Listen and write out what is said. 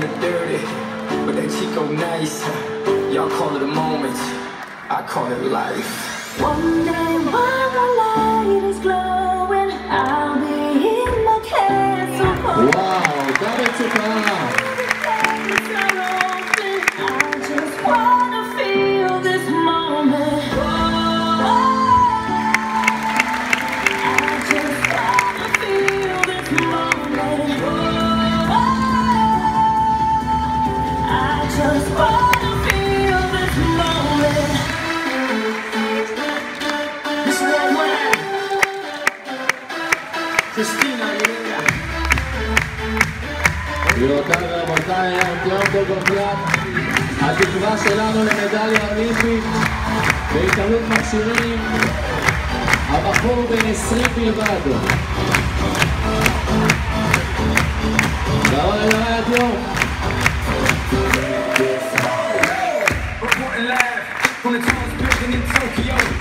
the dirty, but that Chico nice. Y'all call it a moment, I call it life. One day while alive. Christina Aguilera. גבירותיי ורבותיי, יום דמוקרט, התקווה שלנו למדליה אולימפית בהתעמלות מכשירים, הבחור בן 20 בלבד. גאון אלוהי יום. From the tallest building in Tokyo,